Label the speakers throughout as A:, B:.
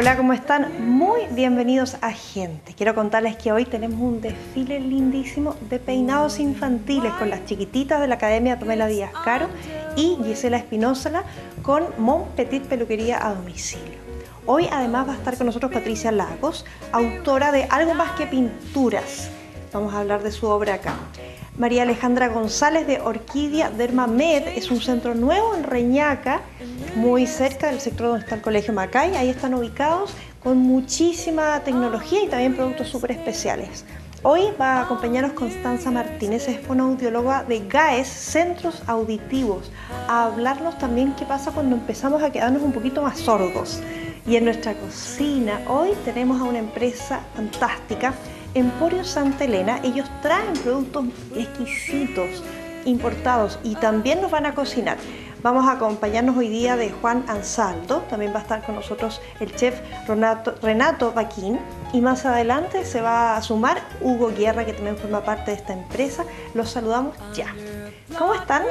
A: Hola, ¿cómo están? Muy bienvenidos a Gente. Quiero contarles que hoy tenemos un desfile lindísimo de peinados infantiles con las chiquititas de la Academia Pamela Díaz Caro y Gisela Espinosa con Mon Petit Peluquería a domicilio. Hoy además va a estar con nosotros Patricia Lagos, autora de Algo más que pinturas. Vamos a hablar de su obra acá. María Alejandra González de Orquídea Dermamed es un centro nuevo en Reñaca, muy cerca del sector donde está el Colegio Macay. Ahí están ubicados con muchísima tecnología y también productos súper especiales. Hoy va a acompañarnos Constanza Martínez, es fonoaudióloga de GAES, Centros Auditivos, a hablarnos también qué pasa cuando empezamos a quedarnos un poquito más sordos. Y en nuestra cocina hoy tenemos a una empresa fantástica Emporio Santa Elena, ellos traen productos exquisitos, importados y también nos van a cocinar. Vamos a acompañarnos hoy día de Juan Ansaldo, también va a estar con nosotros el chef Renato, Renato Baquín y más adelante se va a sumar Hugo Guerra que también forma parte de esta empresa. Los saludamos ya. ¿Cómo están?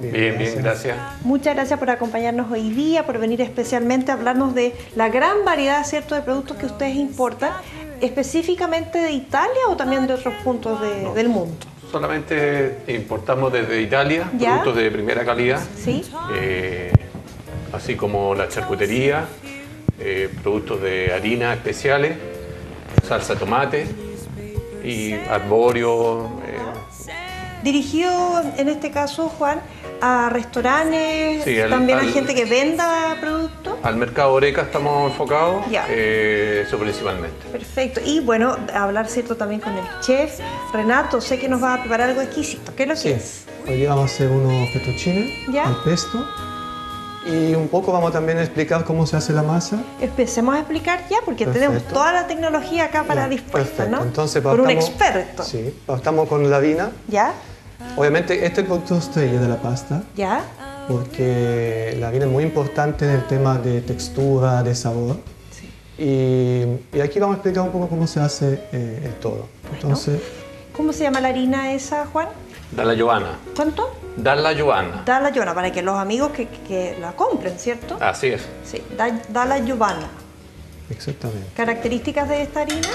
B: Bien, bien, gracias.
A: Muchas gracias por acompañarnos hoy día, por venir especialmente a hablarnos de la gran variedad ¿cierto? de productos que ustedes importan específicamente de Italia o también de otros puntos del mundo?
B: Solamente importamos desde Italia productos de primera calidad,
A: ¿Sí?
B: Eh, así como la charcutería, eh, productos de harina especiales, salsa de tomate y arbóreo.
A: Eh. Dirigido en este caso, Juan, a restaurantes, también a gente que venda productos.
B: Al mercado Oreca estamos enfocados, eh, eso principalmente.
A: Perfecto. Y bueno, hablar cierto también con el chef Renato, sé que nos va a preparar algo exquisito. ¿Qué es lo que es?
C: Hoy vamos a hacer unos fettuccine al pesto. Y un poco vamos también a explicar cómo se hace la masa.
A: Empecemos a explicar ya, porque tenemos toda la tecnología acá para dispuesta, ¿no?
C: Entonces,
A: Por un experto.
C: Sí, estamos con la harina.
A: ¿Ya?
C: Obviamente este es el producto estrella de la pasta.
A: ¿Ya?
C: Porque la harina es muy importante en el tema de textura, de sabor. Sí. Y, aquí vamos a explicar un poco cómo se hace eh, el todo. Entonces,
A: ¿Cómo se llama la harina esa, Juan?
B: Dalla Giovanna.
A: ¿Cuánto?
B: Dalla Giovanna.
A: Dalla Giovanna, para que los amigos que, que la compren, ¿cierto?
B: Así es.
A: Sí, Dalla Giovanna.
C: Exactamente.
A: ¿Características de esta harina?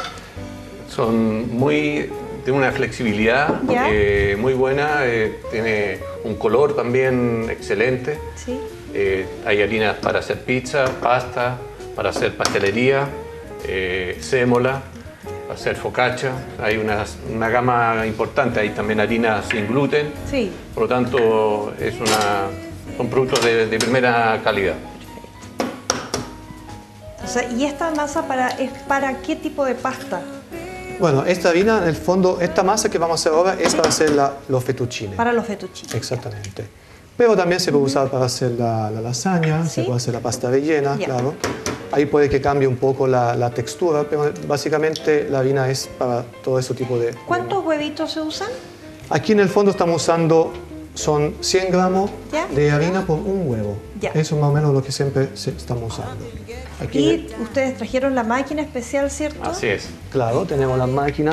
B: Son muy tiene una flexibilidad eh, muy buena, eh, tiene un color también excelente.
A: Sí.
B: Eh, hay harinas para hacer pizza, pasta, para hacer pastelería, sémola, para hacer focaccia. Hay una, una, gama importante, hay también harinas sin gluten.
A: Sí.
B: Por lo tanto, es una, son productos de, de primera calidad.
A: O sea, ¿y esta masa para, es para qué tipo de pasta?
C: Bueno, esta harina, en el fondo, esta masa que vamos a hacer ahora es para hacer los fettuccine.
A: Para los fettuccine.
C: Exactamente. Pero también se puede usar para hacer la, lasaña, se puede hacer la pasta rellena, claro. Ahí puede que cambie un poco la, textura, pero básicamente la harina es para todo ese tipo de...
A: ¿Cuántos huevitos se usan?
C: Aquí en el fondo estamos usando son 100 gramos de harina por un huevo. Eso es más o menos lo que siempre estamos usando.
A: Aquí y ustedes trajeron la máquina especial, ¿cierto?
B: Así es.
C: Claro, tenemos la máquina.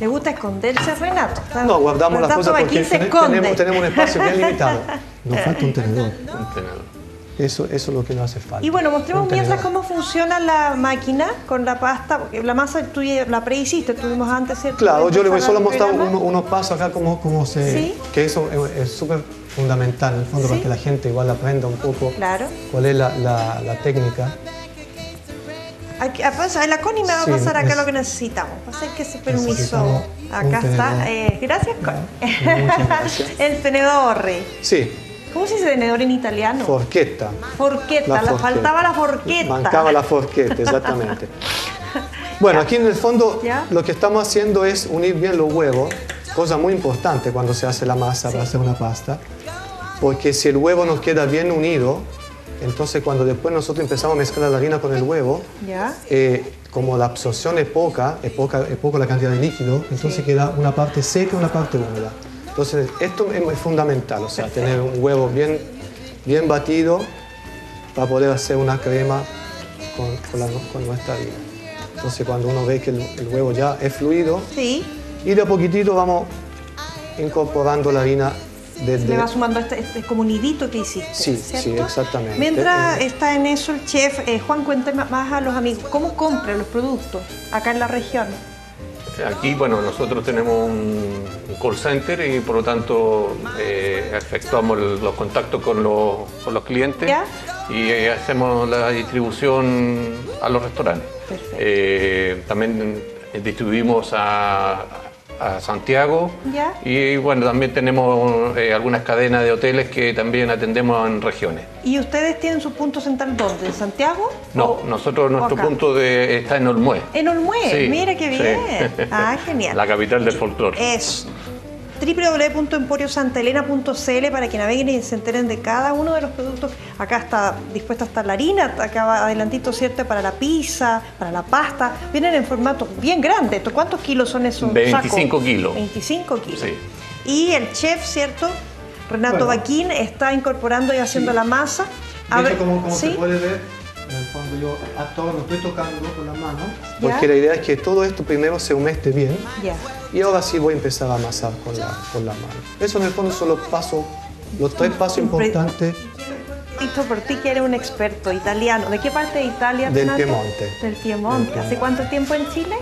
A: ¿Le gusta esconderse, Renato?
C: No, guardamos las cosas porque tenemos, tenemos, un espacio bien limitado. Nos falta un tenedor.
B: Un tenedor.
C: Eso, eso es lo que nos hace falta.
A: Y bueno, mostremos mientras cómo funciona la máquina con la pasta, porque la masa tú la prehiciste, tuvimos antes, ¿cierto?
C: Claro, yo le voy solo a mostrar unos, pasos acá, cómo, cómo se...
A: ¿Sí?
C: Que eso es súper fundamental, en el fondo, para que la gente igual aprenda un poco
A: claro.
C: cuál es la, la, técnica.
A: Aquí, la Connie me va a pasar acá lo que necesitamos. Pasa que ese permiso. Acá está. Eh, gracias, Connie. el tenedor.
C: Sí,
A: ¿Cómo se dice tenedor en italiano?
C: Forqueta.
A: Forqueta, la, faltaba la forqueta.
C: Mancaba la forqueta, exactamente. bueno, aquí en el fondo lo que estamos haciendo es unir bien los huevos, cosa muy importante cuando se hace la masa para hacer una pasta, porque si el huevo no queda bien unido, entonces cuando después nosotros empezamos a mezclar la harina con el huevo, eh, como la absorción es poca, es poca, es poca la cantidad de líquido, entonces queda una parte seca y una parte húmeda. Entonces, esto es fundamental, o sea, tener un huevo bien, bien batido para poder hacer una crema con, nuestra harina. Entonces, cuando uno ve que el, huevo ya es fluido,
A: sí.
C: y de a poquitito vamos incorporando la harina
A: desde... Le va sumando este, este comunidito que hiciste,
C: Sí, sí, exactamente.
A: Mientras eh, está en eso el chef, eh, Juan, cuénteme más a los amigos, ¿cómo compran los productos acá en la región?
B: Aquí, bueno, nosotros tenemos un call center y por lo tanto eh, efectuamos los contactos con los, con los clientes y eh, hacemos la distribución a los restaurantes. Eh, también distribuimos a, a Santiago. Y bueno, también tenemos eh, algunas cadenas de hoteles que también atendemos en regiones.
A: ¿Y ustedes tienen su punto central dónde? ¿En Santiago?
B: No, nosotros nuestro punto de, está en Olmué.
A: En Olmué, mira qué bien. Ah, genial.
B: La capital del folclore.
A: Es www.emporiosantaelena.cl para que naveguen y se enteren de cada uno de los productos. Acá está dispuesta a estar la harina, acá va adelantito, ¿cierto? Para la pizza, para la pasta. Vienen en formato bien grande. ¿Cuántos kilos son esos?
B: 25 kilos.
A: 25 kilos. Sí. Y el chef, ¿cierto? Renato Baquín está incorporando y haciendo la masa.
C: A ver, como, se puede ver, fondo yo hasta ahora lo estoy tocando con la mano, porque la idea es que todo esto primero se humeste bien y ahora sí voy a empezar a amasar con la, con la mano. Eso en el fondo son los pasos, los tres pasos importantes
A: por ti que eres un experto italiano. ¿De qué parte de Italia?
C: Del Piemonte.
A: Del Piemonte. ¿Hace cuánto tiempo en Chile?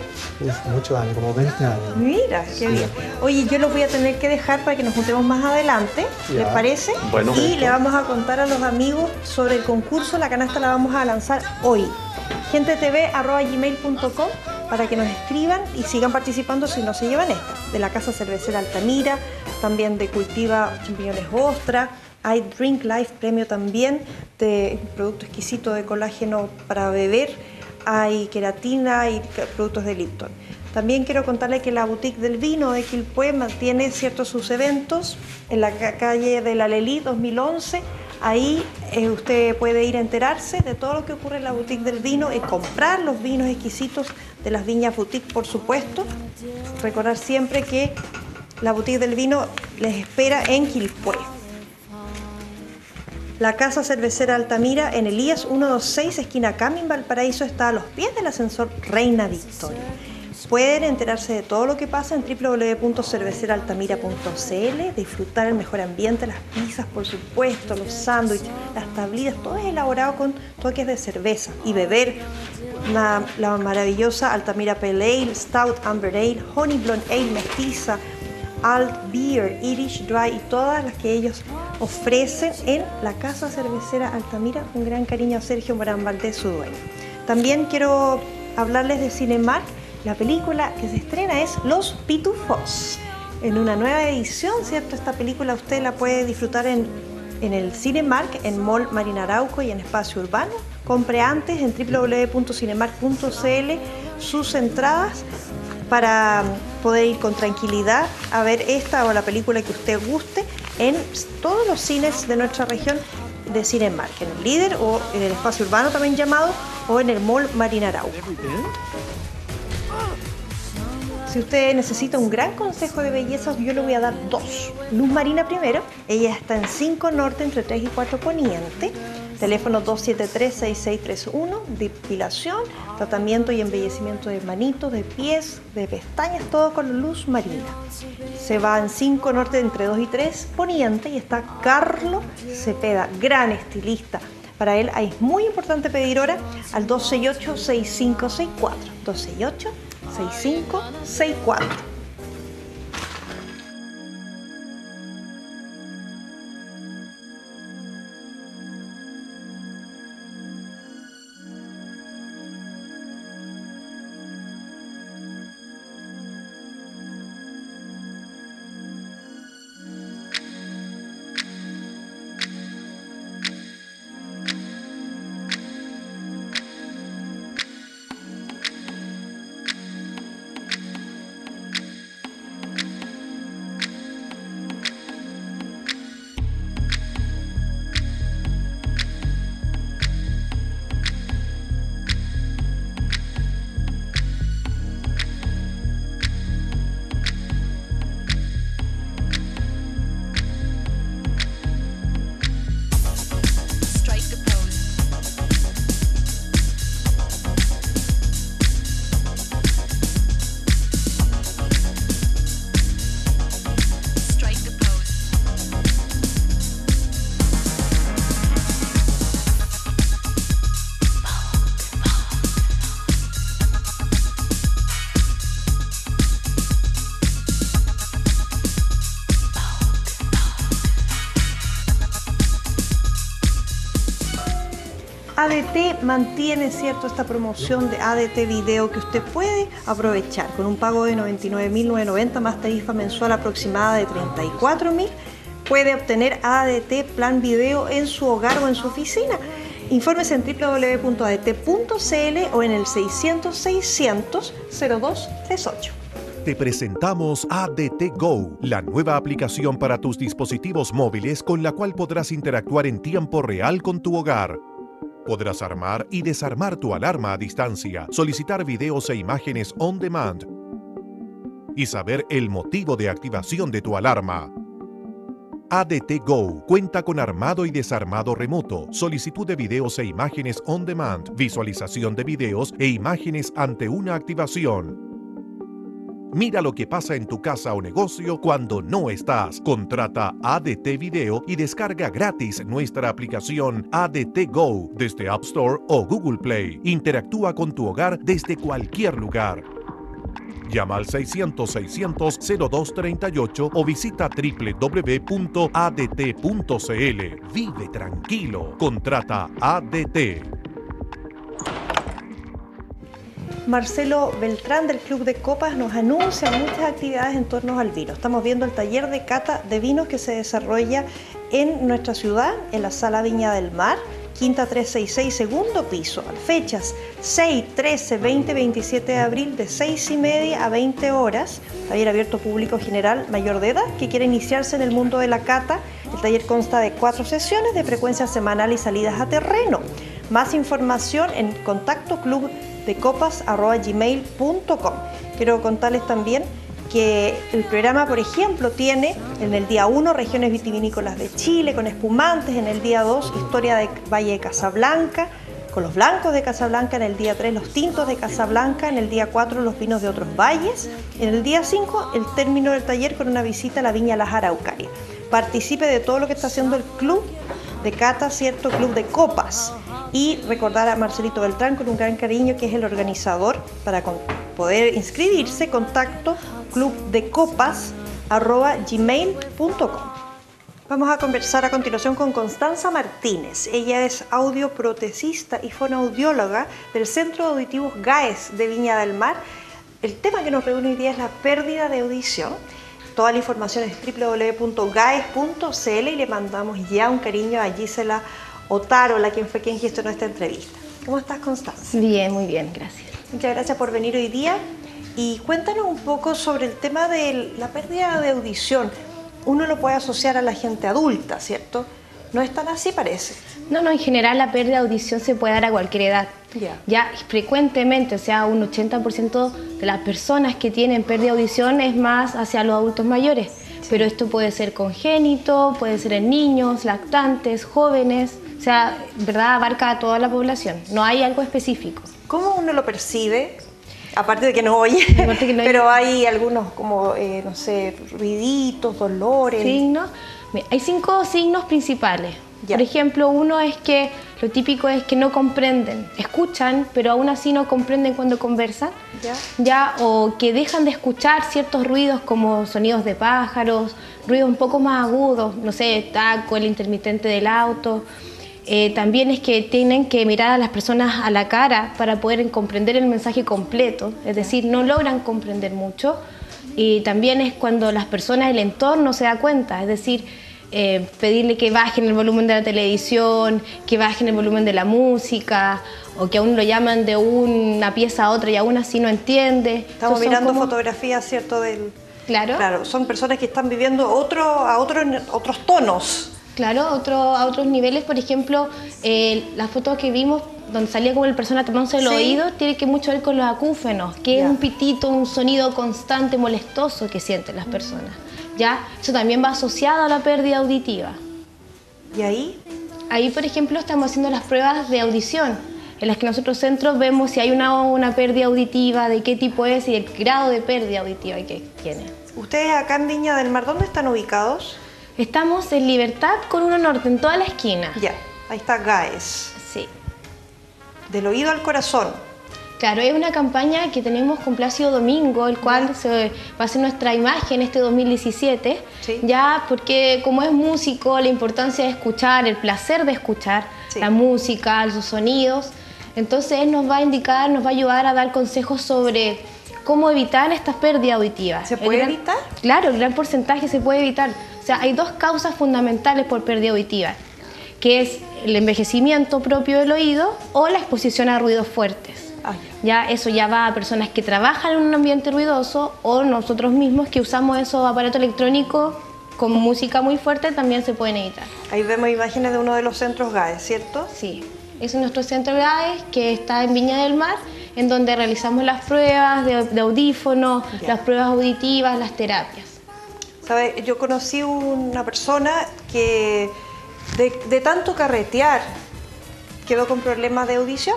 C: muchos años, como 20 años.
A: Mira, qué bien. Oye, yo lo voy a tener que dejar para que nos juntemos más adelante, ¿les parece?
B: Bueno.
A: Y le vamos a contar a los amigos sobre el concurso. La canasta la vamos a lanzar hoy. gentetv.gmail.com para que nos escriban y sigan participando si no se llevan esta. De la Casa Cervecera Altamira, también de Cultiva Champiñones Ostra, hay Drink Life Premio también de producto exquisito de colágeno para beber. Hay queratina y productos de Lipton. También quiero contarle que la Boutique del Vino de Quilpué mantiene ciertos sus eventos en la calle de la Lelí 2011. Ahí eh, usted puede ir a enterarse de todo lo que ocurre en la Boutique del Vino y comprar los vinos exquisitos de las viñas Boutique, por supuesto. Recordar siempre que la Boutique del Vino les espera en Quilpué. La Casa Cervecera Altamira en Elías 126, esquina Camin, Valparaíso, está a los pies del ascensor Reina Victoria. Pueden enterarse de todo lo que pasa en www.cerveceraaltamira.cl, disfrutar el mejor ambiente, las pizzas, por supuesto, los sándwiches, las tablitas, todo es elaborado con toques de cerveza y beber la, la maravillosa Altamira Pale Ale, Stout Amber Ale, Honey Blonde Ale mestiza, Alt Beer, Irish Dry y todas las que ellos ofrecen en la Casa Cervecera Altamira. Un gran cariño a Sergio Morán Valdés, su dueño. También quiero hablarles de Cinemark. La película que se estrena es Los Pitufos. En una nueva edición, ¿cierto? Esta película usted la puede disfrutar en, en el Cinemark, en Mall Marinarauco y en Espacio Urbano. Compre antes en www.cinemark.cl sus entradas para poder ir con tranquilidad a ver esta o la película que usted guste en todos los cines de nuestra región de Cinemark, en el líder o en el espacio urbano también llamado o en el Mall Marinarau. Si usted necesita un gran consejo de belleza, yo le voy a dar dos. Luz Marina primero, ella está en 5 Norte entre 3 y 4 Poniente Teléfono 273-6631, depilación, tratamiento y embellecimiento de manitos, de pies, de pestañas, todo con luz marina. Se va en 5 norte entre 2 y 3 poniente y está Carlos Cepeda, gran estilista. Para él es muy importante pedir hora al 268-6564. 268-6564. ADT mantiene cierto esta promoción de ADT Video que usted puede aprovechar con un pago de 99.990 más tarifa mensual aproximada de 34.000 puede obtener ADT Plan Video en su hogar o en su oficina. Infórmese en www.adt.cl o en el 600 600 0238.
D: Te presentamos ADT Go, la nueva aplicación para tus dispositivos móviles con la cual podrás interactuar en tiempo real con tu hogar. Podrás armar y desarmar tu alarma a distancia, solicitar videos e imágenes on demand y saber el motivo de activación de tu alarma. ADT Go cuenta con armado y desarmado remoto, solicitud de videos e imágenes on demand, visualización de videos e imágenes ante una activación Mira lo que pasa en tu casa o negocio cuando no estás. Contrata ADT Video y descarga gratis nuestra aplicación ADT Go desde App Store o Google Play. Interactúa con tu hogar desde cualquier lugar. Llama al 600-600-0238 o visita www.adt.cl. Vive tranquilo. Contrata ADT.
A: Marcelo Beltrán del Club de Copas nos anuncia muchas actividades en torno al vino. Estamos viendo el taller de cata de vinos que se desarrolla en nuestra ciudad, en la Sala Viña del Mar, Quinta 366, segundo piso. Fechas 6, 13, 20, 27 de abril de 6 y media a 20 horas. Taller abierto público general mayor de edad que quiere iniciarse en el mundo de la cata. El taller consta de cuatro sesiones de frecuencia semanal y salidas a terreno. Más información en Contacto Club de copas.gmail.com. Quiero contarles también que el programa, por ejemplo, tiene en el día 1 regiones vitivinícolas de Chile con espumantes, en el día 2 historia de Valle de Casablanca, con los blancos de Casablanca, en el día 3 los tintos de Casablanca, en el día 4 los vinos de otros valles, en el día 5 el término del taller con una visita a la viña Las Araucarias. Participe de todo lo que está haciendo el club de Cata, cierto club de copas y recordar a Marcelito Beltrán con un gran cariño que es el organizador para poder inscribirse, contacto clubdecopas.gmail.com. Vamos a conversar a continuación con Constanza Martínez. Ella es audioprotesista y fonoaudióloga del Centro de Auditivos GAES de Viña del Mar. El tema que nos reúne hoy día es la pérdida de audición. Toda la información es www.gaes.cl y le mandamos ya un cariño a Gisela Otarola, quien fue quien gestionó esta entrevista. ¿Cómo estás, Constanza?
E: Bien, muy bien, gracias.
A: Muchas gracias por venir hoy día y cuéntanos un poco sobre el tema de la pérdida de audición. Uno lo puede asociar a la gente adulta, ¿cierto? No es tan así, parece.
E: No, no, en general la pérdida de audición se puede dar a cualquier edad. Ya frecuentemente, o sea, un 80% de las personas que tienen pérdida de audición es más hacia los adultos mayores. Pero esto puede ser congénito, puede ser en niños, lactantes, jóvenes. O sea, ¿verdad? Abarca a toda la población. No hay algo específico.
A: ¿Cómo uno lo percibe? Aparte de que no oye, pero hay algunos como, eh, no sé, ruiditos, dolores.
E: Signos. Hay cinco signos principales. Por ejemplo, uno es que lo típico es que no comprenden, escuchan, pero aún así no comprenden cuando conversan. Ya. ya. O que dejan de escuchar ciertos ruidos como sonidos de pájaros, ruidos un poco más agudos, no sé, taco, el intermitente del auto. Eh, también es que tienen que mirar a las personas a la cara para poder comprender el mensaje completo, es decir, no logran comprender mucho. Y también es cuando las personas, el entorno se da cuenta, es decir, eh, pedirle que bajen el volumen de la televisión, que bajen el volumen de la música, o que aún lo llaman de una pieza a otra y aún así no entiende.
A: Estamos mirando fotografías, ¿cierto? Del...
E: Claro.
A: Claro, son personas que están viviendo otro, a otro, otros tonos.
E: Claro, otro, a otros niveles, por ejemplo, eh, la foto que vimos donde salía como el persona tomándose el oído, tiene que mucho ver con los acúfenos, que es un pitito, un sonido constante, molestoso que sienten las personas. ¿Ya? Eso también va asociado a la pérdida auditiva.
A: ¿Y ahí?
E: Ahí, por ejemplo, estamos haciendo las pruebas de audición, en las que nosotros centros vemos si hay una, una pérdida auditiva, de qué tipo es y el grado de pérdida auditiva que tiene.
A: ¿Ustedes acá en Viña del Mar, dónde están ubicados?
E: Estamos en Libertad con uno norte, en toda la esquina.
A: Ya, ahí está GAES.
E: Sí.
A: Del oído al corazón.
E: Claro, es una campaña que tenemos con Plácido Domingo, el cual se va a ser nuestra imagen este 2017. Ya, porque como es músico, la importancia de escuchar, el placer de escuchar, la música, los sonidos. Entonces él nos va a indicar, nos va a ayudar a dar consejos sobre cómo evitar estas pérdidas auditivas.
A: ¿Se puede evitar?
E: Claro, el gran porcentaje se puede evitar. O sea, hay dos causas fundamentales por pérdida auditiva, que es el envejecimiento propio del oído o la exposición a ruidos fuertes. Ah, ya. eso ya va a personas que trabajan en un ambiente ruidoso o nosotros mismos que usamos esos aparatos electrónicos con música muy fuerte también se pueden evitar.
A: Ahí vemos imágenes de uno de los centros GAES, ¿cierto?
E: Sí, es nuestro centro GAES que está en Viña del Mar en donde realizamos las pruebas de, audífonos, las pruebas auditivas, las terapias.
A: ¿Sabe? Yo conocí una persona que de, tanto carretear quedó con problemas de audición.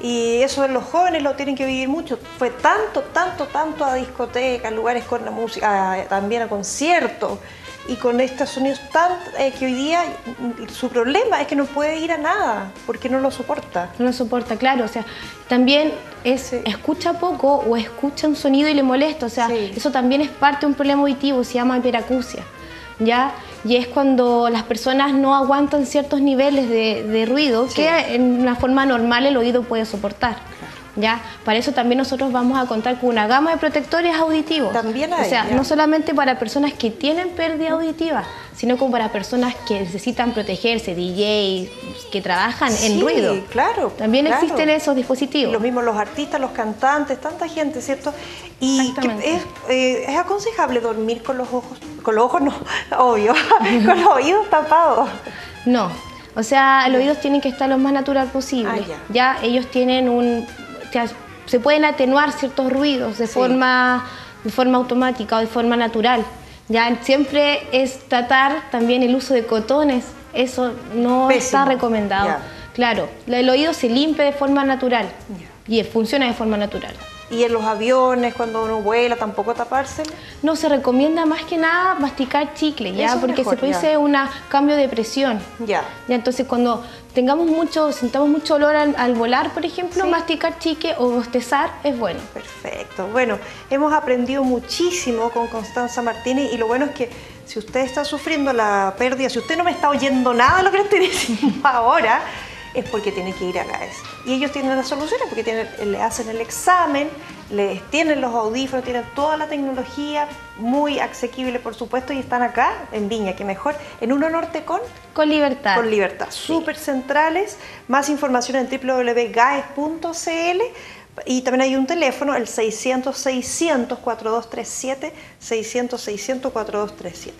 A: Y eso los jóvenes lo tienen que vivir mucho. Fue tanto, tanto, tanto a discotecas, lugares con la música, también a conciertos y con estos sonidos tan eh, que hoy día su problema es que no puede ir a nada porque no lo soporta.
E: No lo soporta, claro. O sea, también es escucha poco o escucha un sonido y le molesta. O sea, eso también es parte de un problema auditivo, se llama hiperacusia. ¿Ya? Y es cuando las personas no aguantan ciertos niveles de, de ruido que en una forma normal el oído puede soportar. ¿Ya? Para eso también nosotros vamos a contar con una gama de protectores auditivos.
A: También
E: hay, O sea, no solamente para personas que tienen pérdida auditiva, sino como para personas que necesitan protegerse, DJs, que trabajan en ruido.
A: claro.
E: También existen esos dispositivos.
A: Lo mismo los artistas, los cantantes, tanta gente, ¿cierto? Y es, eh, es aconsejable dormir con los ojos, con los ojos no, obvio, con los oídos tapados.
E: No, o sea, los oídos tienen que estar lo más natural posible. Ah, ya. ellos tienen un se pueden atenuar ciertos ruidos de, forma, de forma automática o de forma natural. Ya siempre es tratar también el uso de cotones, eso no está recomendado. Claro, el oído se limpia de forma natural y funciona de forma natural.
A: ¿Y en los aviones, cuando uno vuela, tampoco taparse?
E: No, se recomienda más que nada masticar chicle, ¿ya? Porque se produce un cambio de presión.
A: Ya.
E: ya. Entonces, cuando tengamos mucho, sintamos mucho olor al, volar, por ejemplo, masticar chicle o bostezar es bueno.
A: Perfecto. Bueno, hemos aprendido muchísimo con Constanza Martínez y lo bueno es que si usted está sufriendo la pérdida, si usted no me está oyendo nada de lo que le estoy diciendo ahora, es porque tiene que ir a GAES. Y ellos tienen las soluciones porque tienen, le hacen el examen, les tienen los audífonos, tienen toda la tecnología muy asequible, por supuesto, y están acá en Viña, que mejor, en Uno Norte con...
E: Con Libertad.
A: Con Libertad. Súper centrales. Más información en www.gaes.cl y también hay un teléfono, el 600-600-4237, 600-600-4237.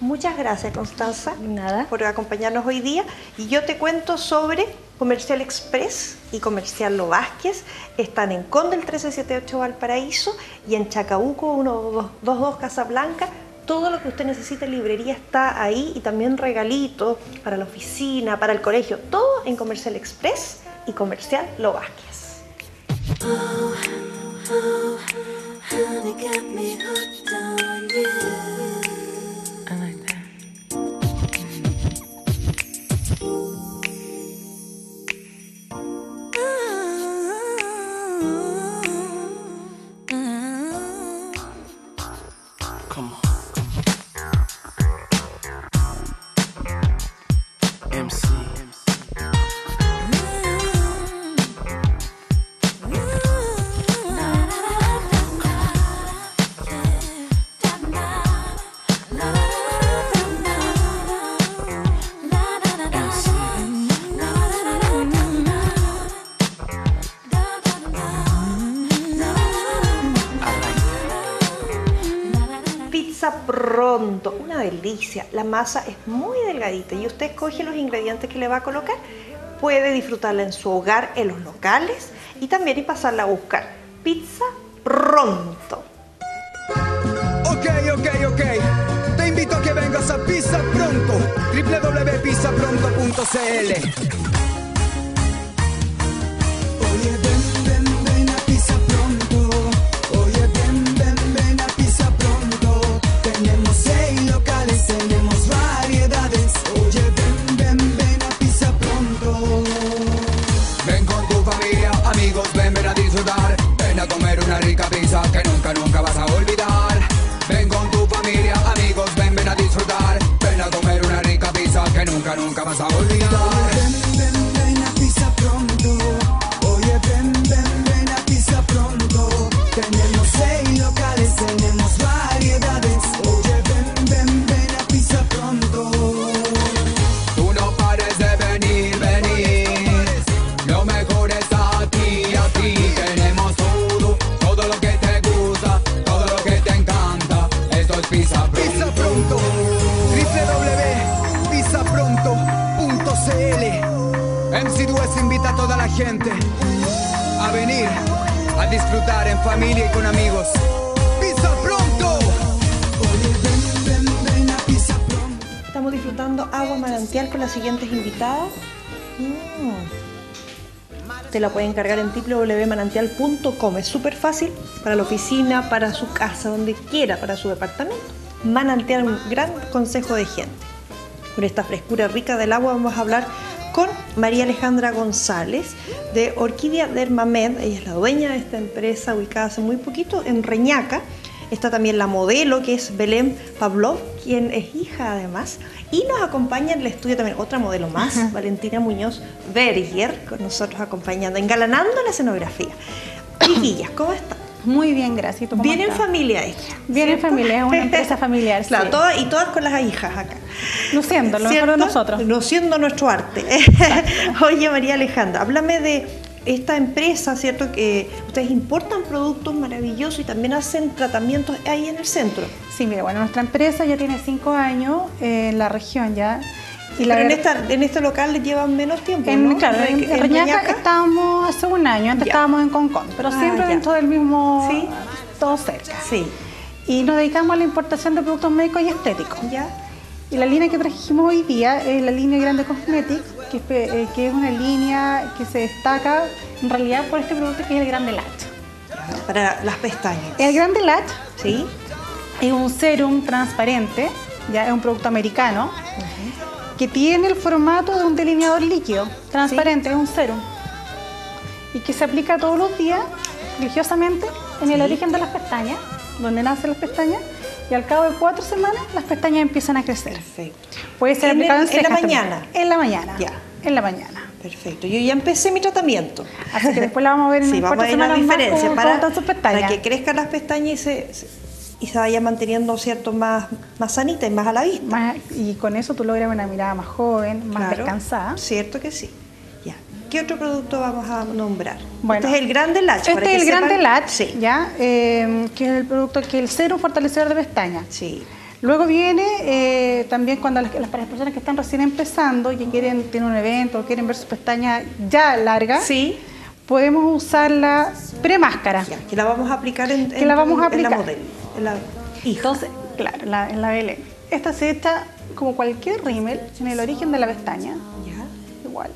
A: Muchas gracias, Constanza,
E: Nada.
A: por acompañarnos hoy día. Y yo te cuento sobre Comercial Express y Comercial Lo Vázquez. Están en Conde el 1378 Valparaíso y en Chacabuco 122 Casablanca. Todo lo que usted necesite en librería está ahí y también regalitos para la oficina, para el colegio. Todo en Comercial Express y Comercial Lo Vázquez. Pronto, La masa es muy delgadita y usted escoge los ingredientes que le va a colocar. Puede disfrutarla en su hogar, en los locales y también y pasarla a buscar. Pizza pronto.
F: Ok, ok, ok. Te invito a que vengas a Pizza Pronto. www.pizzapronto.cl
A: Te la pueden cargar en www.manantial.com. Es súper fácil para la oficina, para su casa, donde quiera, para su departamento. Manantial, un gran consejo de gente. Con esta frescura rica del agua vamos a hablar con María Alejandra González de Orquídea Dermamed. Ella es la dueña de esta empresa ubicada hace muy poquito en Reñaca. Está también la modelo que es Belén Pavlov, quien es hija además. Y nos acompaña en el estudio también otra modelo más, Valentina Muñoz Berger, con nosotros acompañando, engalanando la escenografía. Chiquillas, ¿cómo están?
G: Muy bien, gracias.
A: Viene en familia esta.
G: Viene en familia, es una empresa familiar.
A: Claro, todas, y todas con las hijas acá.
G: Luciendo, lo mejor de nosotros.
A: Luciendo nuestro arte. Oye, María Alejandra, háblame de esta empresa, ¿cierto? Que ustedes importan productos maravillosos y también hacen tratamientos ahí en el centro.
G: Sí, mira, bueno, nuestra empresa ya tiene cinco años en la región ya.
A: Y Pero en, esta, en este local llevan menos tiempo,
G: en,
A: ¿no?
G: Claro, en, en Reñaca, estábamos hace un año, antes estábamos en Concón, pero ah, siempre dentro del mismo, ¿Sí? todo cerca.
A: Sí.
G: Y nos dedicamos a la importación de productos médicos y estéticos. Ya. Y la línea que trajimos hoy día es la línea Grande Cosmetics, que, eh, que, es una línea que se destaca en realidad por este producto que es el Grande Latch.
A: Para las pestañas.
G: El Grande Latch ¿sí? es un serum transparente, ya es un producto americano, que tiene el formato de un delineador líquido, transparente, es un serum. Y que se aplica todos los días, religiosamente, en el origen de las pestañas, donde nacen las pestañas, y al cabo de cuatro semanas las pestañas empiezan a crecer.
A: Perfecto.
G: Puede ser
A: en,
G: aplicado en,
A: en la mañana.
G: En la mañana.
A: Ya.
G: En la mañana.
A: Perfecto. Yo ya empecé mi tratamiento.
G: Así que después la vamos a ver en
A: sí, vamos a ver la diferencia
G: para,
A: para, que crezcan las pestañas y se, y se vaya manteniendo cierto más, más sanita y más a la vista.
G: y con eso tú logras una mirada más joven, más descansada.
A: Cierto que sí. ¿Qué otro producto vamos a nombrar?
G: Bueno,
A: este es el Grande Latch.
G: Este es el Grande Latch, sí. ¿ya? Eh, que es el producto que el cero fortalecedor de pestañas.
A: Sí.
G: Luego viene eh, también cuando las, las, personas que están recién empezando y que quieren tener un evento o quieren ver sus pestañas ya largas,
A: sí.
G: podemos usar la premáscara.
A: Ya, que la vamos a aplicar en,
G: que la, vamos a aplicar.
A: en la modelo, en la
G: Entonces, claro, la, en la BL. Esta se echa como cualquier rímel en el origen de la pestaña.
A: Ya.
G: Igual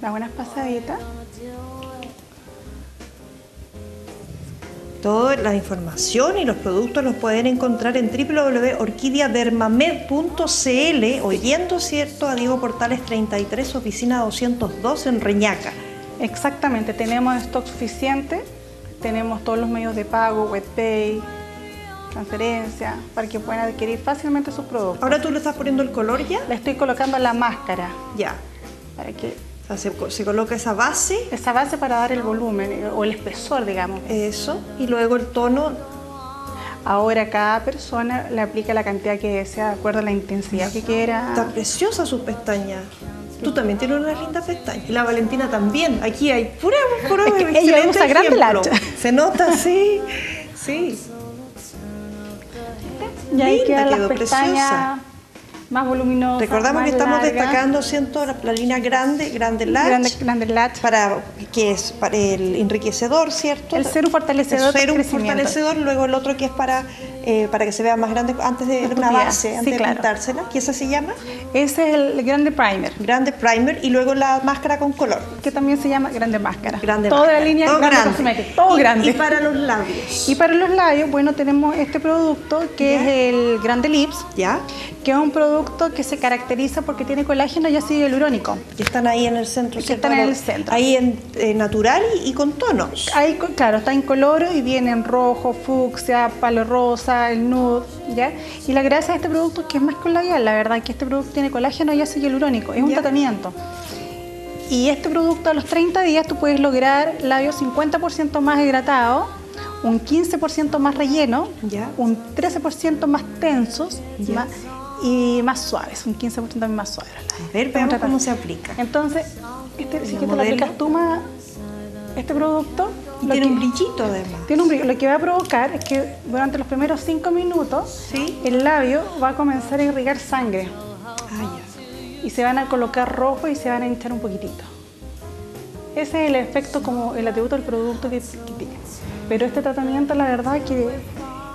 G: da buenas pasaditas.
A: Toda la información y los productos los pueden encontrar en www.orquidiadermamed.cl oyendo cierto a Diego Portales 33, oficina 202 en Reñaca.
G: Exactamente, tenemos stock suficiente, tenemos todos los medios de pago, webpay, transferencia, para que puedan adquirir fácilmente sus productos.
A: ¿Ahora tú le estás poniendo el color ya?
G: Le estoy colocando la máscara.
A: Ya.
G: Para que
A: se, coloca esa base.
G: Esa base para dar el volumen eh, o el espesor, digamos.
A: Eso. Y luego el tono.
G: Ahora cada persona le aplica la cantidad que desea de acuerdo a la intensidad que quiera.
A: Está preciosa su pestaña. Tú también tienes unas lindas pestañas. Y la Valentina también. Aquí hay pura, pura
G: es que ella usa grande lacha.
A: Se nota, sí. Sí.
G: Y ahí Linda, quedó las pestañas más voluminosa.
A: Recordamos que estamos destacando la, línea grande, grande latch,
G: grande, grande latch,
A: para que es para el enriquecedor, ¿cierto?
G: El serum fortalecedor.
A: El serum fortalecedor, luego el otro que es para eh, para que se vea más grande antes de una base, antes de pintársela, ¿qué esa se llama?
G: Ese es el grande primer.
A: Grande primer y luego la máscara con color.
G: Que también se llama grande máscara.
A: Grande
G: Toda
A: máscara.
G: la línea
A: todo
G: grande,
A: grande.
G: todo
A: y,
G: grande.
A: Y para los labios.
G: Y para los labios, bueno, tenemos este producto que
A: ¿Ya?
G: es el grande lips.
A: ¿Ya?
G: Que es un producto que se caracteriza porque tiene colágeno y ácido hialurónico.
A: Que están ahí en el centro.
G: Que están en el centro.
A: Ahí en eh, natural y, y, con tonos.
G: Ahí, claro, está incoloro y viene en rojo, fucsia, palo rosa, el nude, ¿ya? Y la gracia de este producto es que es más colabial, la verdad, que este producto tiene colágeno y ácido hialurónico, es un
A: ¿Ya?
G: tratamiento. Y este producto a los 30 días tú puedes lograr labios 50% más hidratados, un 15% más relleno,
A: ¿Ya?
G: un 13% más tensos
A: ¿Ya?
G: más- y más suaves, un 15% más suaves.
A: A ver, veamos cómo se aplica.
G: Entonces, este, si
A: ¿La
G: que te lo aplicas tú más, este producto...
A: Y tiene
G: que-
A: un brillito además.
G: tiene un brillo. Lo que va a provocar es que durante los primeros 5 minutos
A: Sí.
G: el labio va a comenzar a irrigar sangre
A: Ah, ya.
G: y se van a colocar rojo y se van a hinchar un poquitito. Ese es el efecto como el atributo del producto que, que tiene. pero este tratamiento la verdad que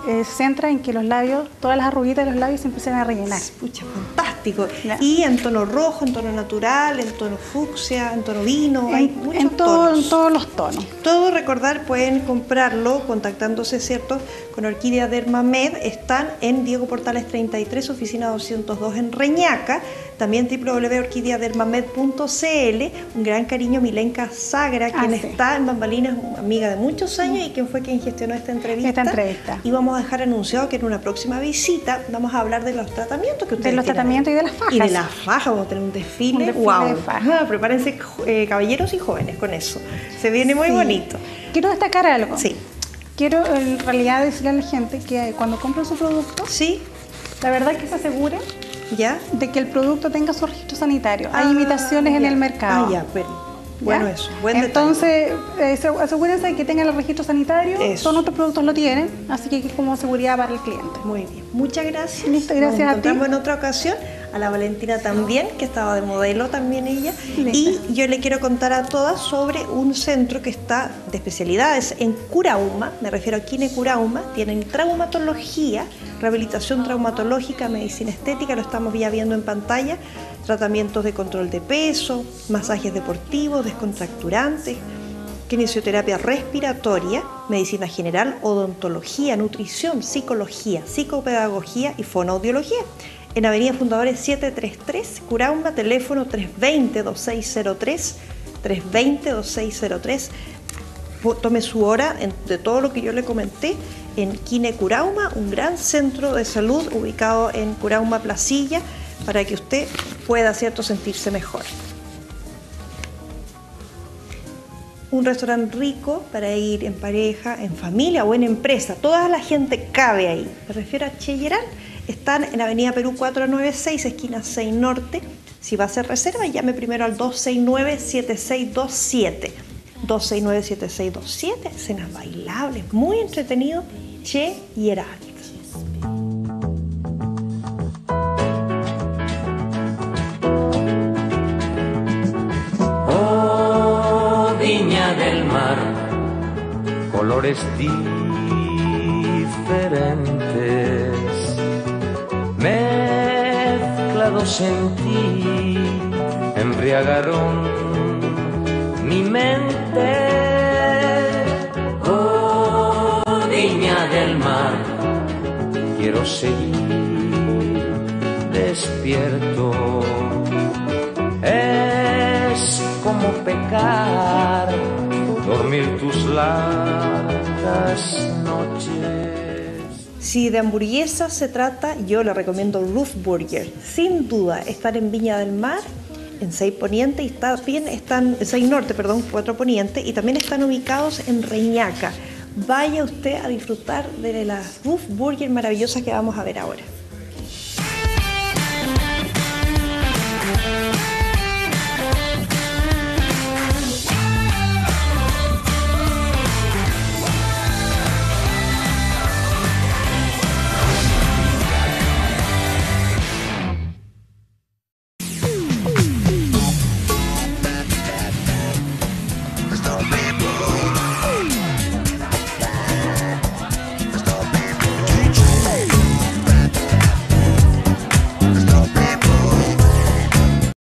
G: eh, centra en que los labios, todas las arruguitas de los labios se empiecen a rellenar.
A: Pucha, fantástico. Y en tono rojo, en tono natural, en tono fucsia, en tono vino,
G: en,
A: hay muchos
G: en, todo, en todos los tonos.
A: Todo recordar, pueden comprarlo contactándose, ¿cierto? Con Orquídea Dermamed. Están en Diego Portales 33, oficina 202 en Reñaca también www.orquidiadermamed.cl. Un gran cariño Milenka Sagra, quien ah, está en Bambalinas, amiga de muchos años y quien fue quien gestionó esta entrevista.
G: Esta entrevista.
A: Y vamos a dejar anunciado que en una próxima visita vamos a hablar de los tratamientos que ustedes
G: De los tratamientos y de las fajas.
A: Y de las fajas, vamos a tener un desfile. wow. prepárense caballeros y jóvenes con eso. Se viene muy bonito.
G: Quiero destacar algo.
A: Sí.
G: Quiero en realidad decirle a la gente que cuando compren su producto,
A: sí.
G: la verdad que se asegure
A: ¿Ya?
G: de que el producto tenga su registro sanitario. Hay ah, imitaciones en el mercado.
A: Ah, ya, pero bueno eso, buen
G: Entonces, eh, asegúrense de que tengan el registro sanitario. Todos nuestros productos lo tienen, así que es como seguridad para el cliente.
A: Muy bien. Muchas gracias.
G: Listo, gracias
A: a ti. en otra ocasión a la Valentina también, que estaba de modelo también ella. Y yo le quiero contar a todas sobre un centro que está de especialidades en Curauma, me refiero a Kine Curauma, tienen traumatología, rehabilitación traumatológica, medicina estética, lo estamos ya viendo en pantalla, tratamientos de control de peso, masajes deportivos, descontracturantes, kinesioterapia respiratoria, medicina general, odontología, nutrición, psicología, psicopedagogía y fonoaudiología en Avenida Fundadores 733, Curauma, teléfono 320-2603, 320-2603. Tome su hora de todo lo que yo le comenté en Kine Curauma, un gran centro de salud ubicado en Curauma Placilla, para que usted pueda cierto sentirse mejor. Un restaurante rico para ir en pareja, en familia o en empresa. Toda la gente cabe ahí. Me refiero a Cheyeral están en Avenida Perú 496, esquina 6 Norte. Si va a hacer reserva, llame primero al 269-7627. 269-7627, escenas bailables, muy entretenido, Che
H: colores diferentes mezclados en ti, embriagaron mi mente. Oh, niña del mar, quiero seguir despierto. Es como pecar, dormir tus largas noches.
A: Si de hamburguesas se trata, yo le recomiendo Roof Burger. Sin duda, estar en Viña del Mar, en 6 Poniente, y bien, están, 6 Norte, perdón, 4 Poniente, y también están ubicados en Reñaca. Vaya usted a disfrutar de las Roof Burger maravillosas que vamos a ver ahora.